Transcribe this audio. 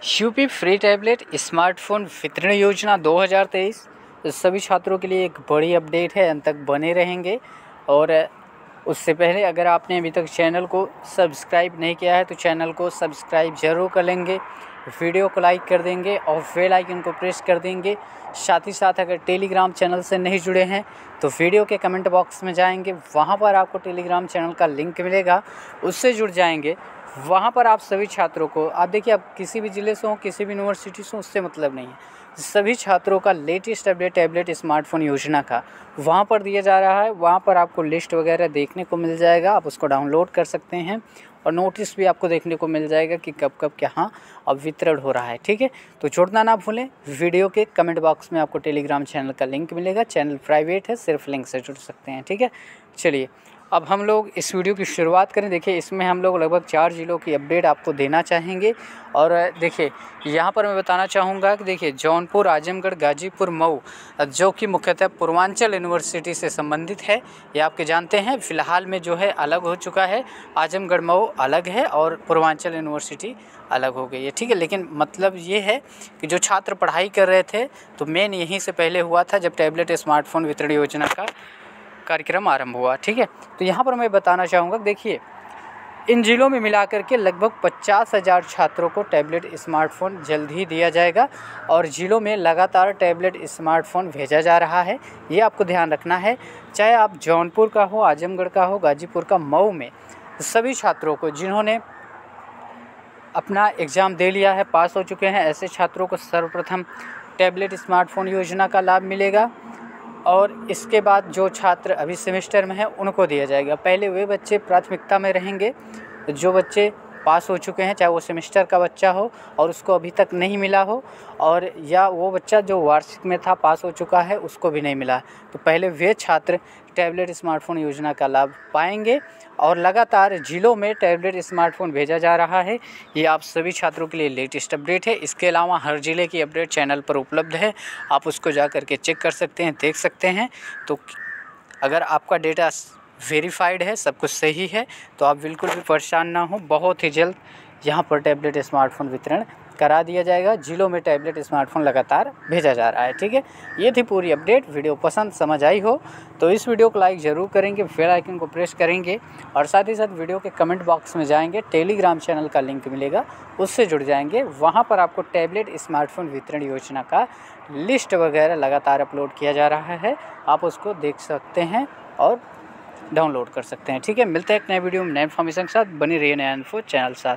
UP free tablet smartphone वितरण योजना 2023 सभी छात्रों के लिए एक बड़ी अपडेट है, अंत तक बने रहेंगे। और उससे पहले अगर आपने अभी तक चैनल को सब्सक्राइब नहीं किया है तो चैनल को सब्सक्राइब ज़रूर कर लेंगे। वीडियो को लाइक कर देंगे और बेल आइकन को प्रेस कर देंगे। साथ ही साथ अगर टेलीग्राम चैनल से नहीं जुड़े हैं तो वीडियो के कमेंट बॉक्स में जाएँगे। वहाँ पर आपको टेलीग्राम चैनल का लिंक मिलेगा, उससे जुड़ जाएँगे। वहाँ पर आप सभी छात्रों को, आप देखिए, आप किसी भी ज़िले से हों, किसी भी यूनिवर्सिटी से हों, उससे मतलब नहीं है। सभी छात्रों का लेटेस्ट अपडेट टैबलेट स्मार्टफ़ोन योजना का वहाँ पर दिया जा रहा है। वहाँ पर आपको लिस्ट वगैरह देखने को मिल जाएगा, आप उसको डाउनलोड कर सकते हैं और नोटिस भी आपको देखने को मिल जाएगा कि कब कब क्या अब वितरण हो रहा है, ठीक है? तो छोड़ना ना भूलें वीडियो के कमेंट बॉक्स में आपको टेलीग्राम चैनल का लिंक मिलेगा। चैनल प्राइवेट है, सिर्फ़ लिंक से जुड़ सकते हैं, ठीक है? चलिए अब हम लोग इस वीडियो की शुरुआत करें। देखिए, इसमें हम लोग लगभग चार ज़िलों की अपडेट आपको देना चाहेंगे। और देखिए, यहाँ पर मैं बताना चाहूँगा कि देखिए, जौनपुर, आजमगढ़, गाजीपुर, मऊ जो कि मुख्यतः पूर्वांचल यूनिवर्सिटी से संबंधित है, ये आपके जानते हैं। फ़िलहाल में जो है, अलग हो चुका है। आजमगढ़, मऊ अलग है और पूर्वांचल यूनिवर्सिटी अलग हो गई है। ठीक है, लेकिन मतलब ये है कि जो छात्र पढ़ाई कर रहे थे तो मेन यहीं से पहले हुआ था जब टैबलेट, स्मार्टफ़ोन वितरण योजना का कार्यक्रम आरंभ हुआ, ठीक है? तो यहाँ पर मैं बताना चाहूँगा देखिए, इन ज़िलों में मिलाकर के लगभग पचास हज़ार छात्रों को टैबलेट स्मार्टफ़ोन जल्द ही दिया जाएगा और ज़िलों में लगातार टैबलेट स्मार्टफ़ोन भेजा जा रहा है। ये आपको ध्यान रखना है। चाहे आप जौनपुर का हो, आजमगढ़ का हो, गाजीपुर का, मऊ में, सभी छात्रों को जिन्होंने अपना एग्ज़ाम दे लिया है, पास हो चुके हैं, ऐसे छात्रों को सर्वप्रथम टैबलेट स्मार्टफ़ोन योजना का लाभ मिलेगा। और इसके बाद जो छात्र अभी सेमेस्टर में हैं, उनको दिया जाएगा। पहले वे बच्चे प्राथमिकता में रहेंगे। जो बच्चे पास हो चुके हैं, चाहे वो सेमेस्टर का बच्चा हो और उसको अभी तक नहीं मिला हो और या वो बच्चा जो वार्षिक में था, पास हो चुका है, उसको भी नहीं मिला। तो पहले वे छात्र टैबलेट स्मार्टफ़ोन योजना का लाभ पाएँगे और लगातार ज़िलों में टैबलेट स्मार्टफ़ोन भेजा जा रहा है। ये आप सभी छात्रों के लिए लेटेस्ट अपडेट है। इसके अलावा हर ज़िले की अपडेट चैनल पर उपलब्ध है। आप उसको जा करके चेक कर सकते हैं, देख सकते हैं। तो अगर आपका डेटा वेरीफाइड है, सब कुछ सही है तो आप बिल्कुल भी परेशान ना हो, बहुत ही जल्द यहाँ पर टैबलेट स्मार्टफ़ोन वितरण करा दिया जाएगा, जिलों में टैबलेट स्मार्टफ़ोन लगातार भेजा जा रहा है, ठीक है? ये थी पूरी अपडेट वीडियो पसंद, समझ आई हो तो इस वीडियो को लाइक ज़रूर करेंगे बेल आइकन को प्रेस करेंगे, और साथ ही साथ वीडियो के कमेंट बॉक्स में जाएँगे टेलीग्राम चैनल का लिंक मिलेगा, उससे जुड़ जाएँगे, वहाँ पर आपको टैबलेट स्मार्टफ़ोन वितरण योजना का लिस्ट वगैरह लगातार अपलोड किया जा रहा है, आप उसको देख सकते हैं, और डाउनलोड कर सकते हैं। ठीक है, मिलते हैं एक नए वीडियो में, नए इन्फॉर्मेशन के साथ। बनी रहिए नया इन्फो चैनल साथ।